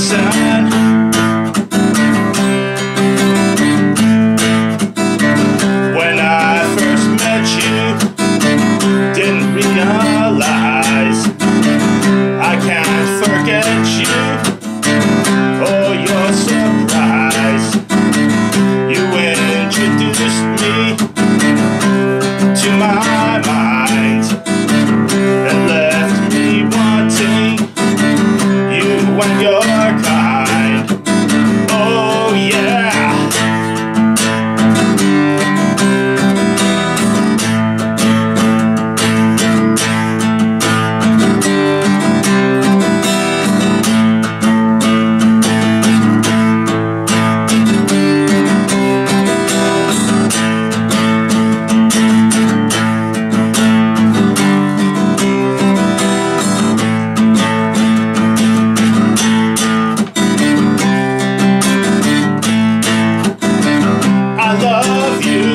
side. didn't realize I can't you.